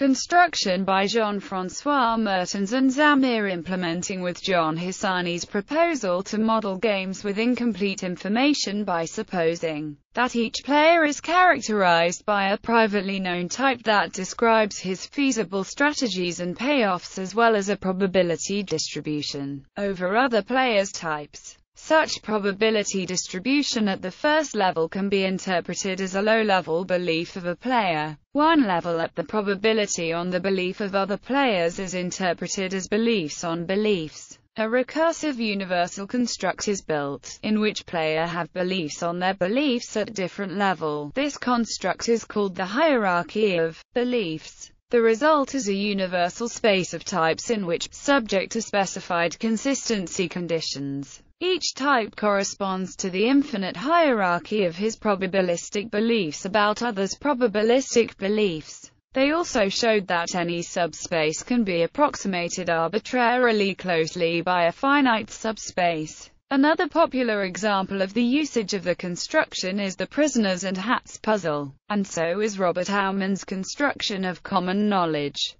construction by Jean-François Mertens and Zamir implementing with John Harsanyi's proposal to model games with incomplete information by supposing that each player is characterized by a privately known type that describes his feasible strategies and payoffs as well as a probability distribution over other players' types. Such probability distribution at the first level can be interpreted as a low-level belief of a player. One level up the probability on the belief of other players is interpreted as beliefs on beliefs. A recursive universal construct is built, in which player have beliefs on their beliefs at different level. This construct is called the hierarchy of beliefs. The result is a universal space of types in which, subject to specified consistency conditions, each type corresponds to the infinite hierarchy of his probabilistic beliefs about others' probabilistic beliefs. They also showed that any subspace can be approximated arbitrarily closely by a finite subspace. Another popular example of the usage of the construction is the prisoners and hats puzzle, and so is Robert Aumann's construction of common knowledge.